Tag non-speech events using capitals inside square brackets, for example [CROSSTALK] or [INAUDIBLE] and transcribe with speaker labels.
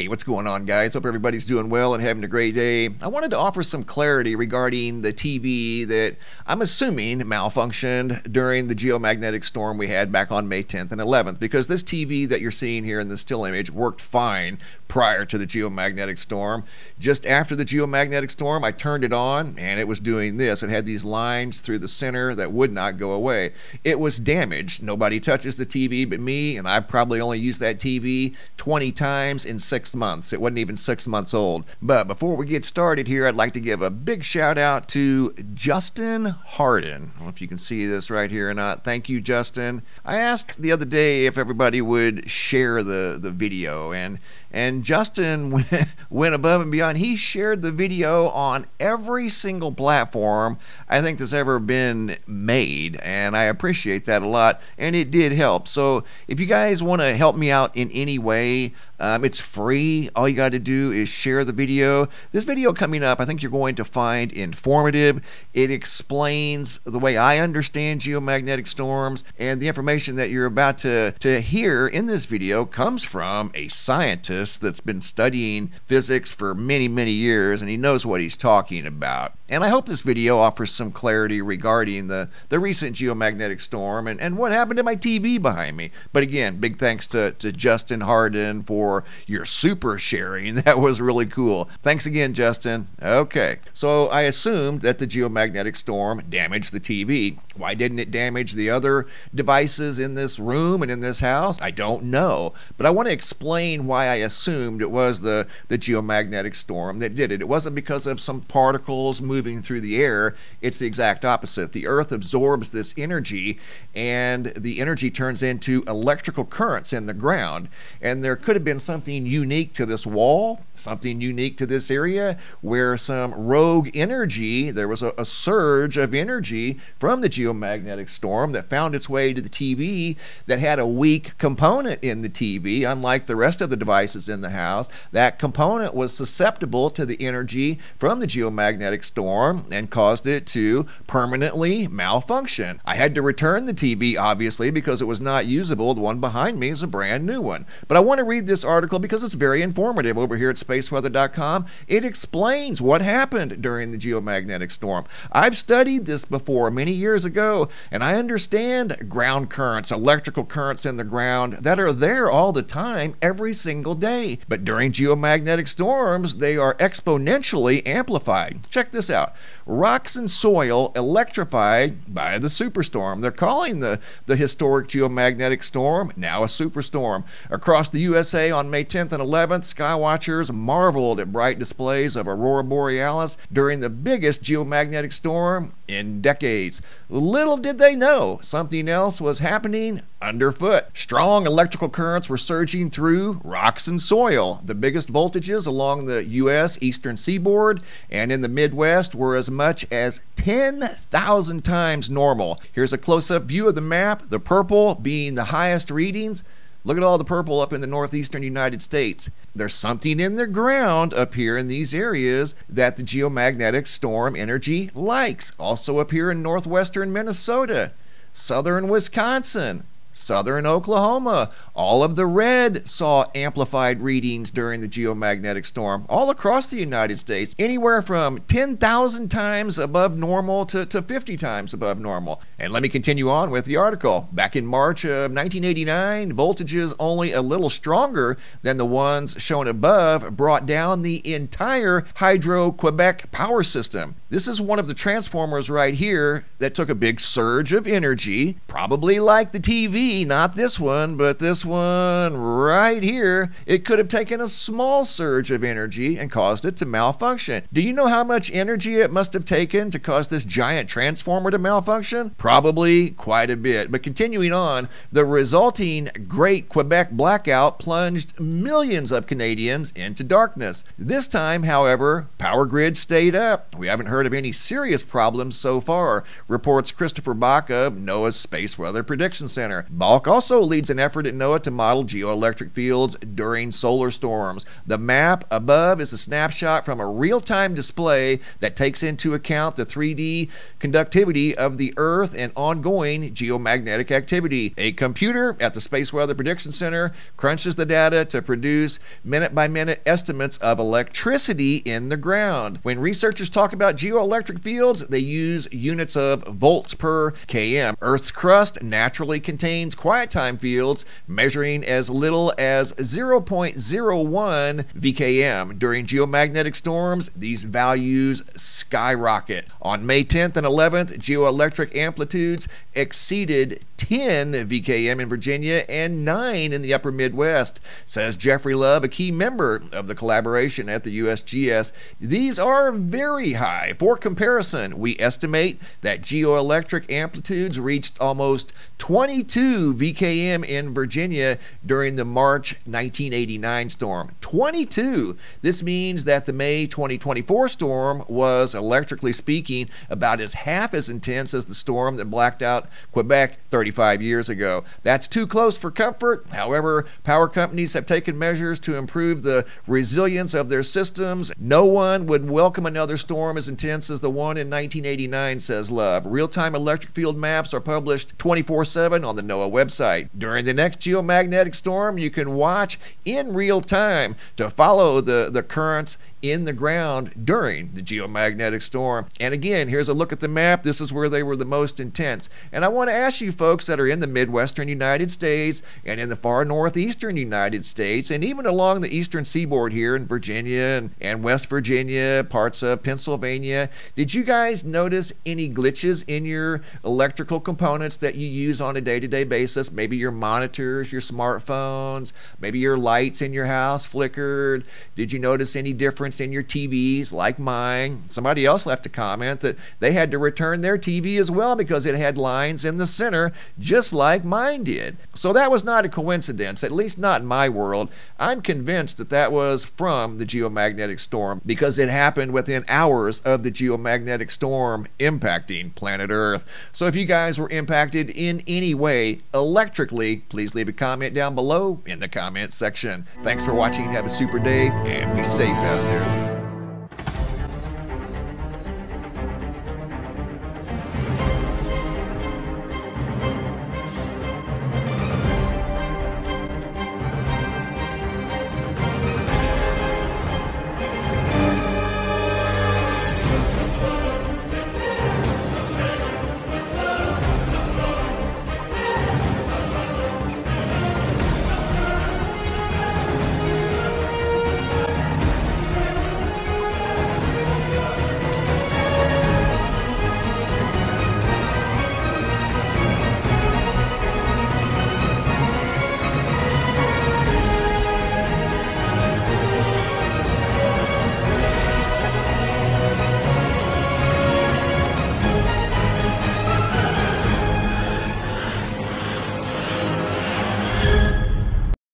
Speaker 1: Hey, what's going on, guys? Hope everybody's doing well and having a great day. I wanted to offer some clarity regarding the TV that I'm assuming malfunctioned during the geomagnetic storm we had back on May 10th and 11th, because this TV that you're seeing here in the still image worked fine prior to the geomagnetic storm. Just after the geomagnetic storm, I turned it on and it was doing this. It had these lines through the center that would not go away. It was damaged. Nobody touches the TV but me, and I've probably only used that TV 20 times in six months. It wasn't even six months old. But before we get started here, I'd like to give a big shout out to Justin Harden. I don't know if you can see this right here or not. Thank you, Justin. I asked the other day if everybody would share the, the video, and and Justin [LAUGHS] went above and beyond. He shared the video on every single platform I think that's ever been made, and I appreciate that a lot. And it did help. So if you guys want to help me out in any way, um, it's free. All you got to do is share the video. This video coming up, I think you're going to find informative. It explains the way I understand geomagnetic storms, and the information that you're about to, to hear in this video comes from a scientist scientist that's been studying physics for many, many years, and he knows what he's talking about. And I hope this video offers some clarity regarding the, the recent geomagnetic storm and, and what happened to my TV behind me. But again, big thanks to, to Justin Harden for your super sharing. [LAUGHS] That was really cool. Thanks again, Justin. Okay, so I assumed that the geomagnetic storm damaged the TV. Why didn't it damage the other devices in this room and in this house? I don't know. But I want to explain why I assumed it was the, the geomagnetic storm that did it. It wasn't because of some particles moving through the air, it's the exact opposite. The Earth absorbs this energy, and the energy turns into electrical currents in the ground. And there could have been something unique to this wall, something unique to this area, where some rogue energy, there was a, a surge of energy from the geomagnetic storm that found its way to the TV that had a weak component in the TV, unlike the rest of the devices in the house, that component was susceptible to the energy from the geomagnetic storm and caused it to permanently malfunction. I had to return the TV, obviously, because it was not usable. The one behind me is a brand new one. But I want to read this article because it's very informative over here at spaceweather.com. It explains what happened during the geomagnetic storm. I've studied this before many years ago, and I understand ground currents, electrical currents in the ground that are there all the time, every single day day, but during geomagnetic storms, they are exponentially amplified. Check this out rocks and soil electrified by the superstorm. They're calling the, the historic geomagnetic storm now a superstorm. Across the USA on May 10th and 11th, skywatchers marveled at bright displays of aurora borealis during the biggest geomagnetic storm in decades. Little did they know something else was happening underfoot. Strong electrical currents were surging through rocks and soil. The biggest voltages along the U.S. eastern seaboard and in the Midwest were as much as 10,000 times normal. Here's a close up view of the map, the purple being the highest readings. Look at all the purple up in the northeastern United States. There's something in the ground up here in these areas that the geomagnetic storm energy likes. Also up here in northwestern Minnesota, southern Wisconsin, Southern Oklahoma, all of the red saw amplified readings during the geomagnetic storm, all across the United States, anywhere from 10,000 times above normal to, to 50 times above normal. And let me continue on with the article. Back in March of 1989, voltages only a little stronger than the ones shown above brought down the entire Hydro Quebec power system. This is one of the transformers right here that took a big surge of energy, probably like the TV not this one, but this one right here, it could have taken a small surge of energy and caused it to malfunction. Do you know how much energy it must have taken to cause this giant transformer to malfunction? Probably quite a bit. But continuing on, the resulting Great Quebec blackout plunged millions of Canadians into darkness. This time, however, power grid stayed up. We haven't heard of any serious problems so far, reports Christopher Balch of NOAA's Space Weather Prediction Center. Balch also leads an effort at NOAA to model geoelectric fields during solar storms. The map above is a snapshot from a real time display that takes into account the 3D conductivity of the Earth and ongoing geomagnetic activity. A computer at the Space Weather Prediction Center crunches the data to produce minute by minute estimates of electricity in the ground. When researchers talk about geoelectric fields, they use units of volts per km. Earth's crust naturally contains quiet time fields measuring as little as 0.01 VKM. During geomagnetic storms, these values skyrocket. On May 10th and 11th, geoelectric amplitudes exceeded 10 VKM in Virginia and 9 in the upper Midwest, says Jeffrey Love, a key member of the collaboration at the USGS. These are very high. For comparison, we estimate that geoelectric amplitudes reached almost 22 VKM in Virginia during the March 1989 storm. 22! This means that the May 2024 storm was, electrically speaking, about as half as intense as the storm that blacked out Quebec 35 years ago. That's too close for comfort. However, power companies have taken measures to improve the resilience of their systems. No one would welcome another storm as intense as the one in 1989, says Love. Real time electric field maps are published 24 7 on the NOAA website. During the next geomagnetic storm, you can watch in real time to follow the, the currents in the ground during the geomagnetic storm. And again, here's a look at the map. This is where they were the most intense. And I want to ask you folks that are in the Midwestern United States and in the far northeastern United States and even along the eastern seaboard here in Virginia and, and West Virginia, parts of Pennsylvania, did you guys notice any glitches in your electrical components that you use on a day to day basis? Maybe your monitors, your smartphones, maybe your lights in your house flickered. Did you notice any difference? In your TVs like mine. Somebody else left a comment that they had to return their TV as well because it had lines in the center just like mine did. So that was not a coincidence, at least not in my world. I'm convinced that that was from the geomagnetic storm because it happened within hours of the geomagnetic storm impacting planet Earth. So if you guys were impacted in any way electrically, please leave a comment down below in the comment section. Thanks for watching. Have a super day and be safe out there.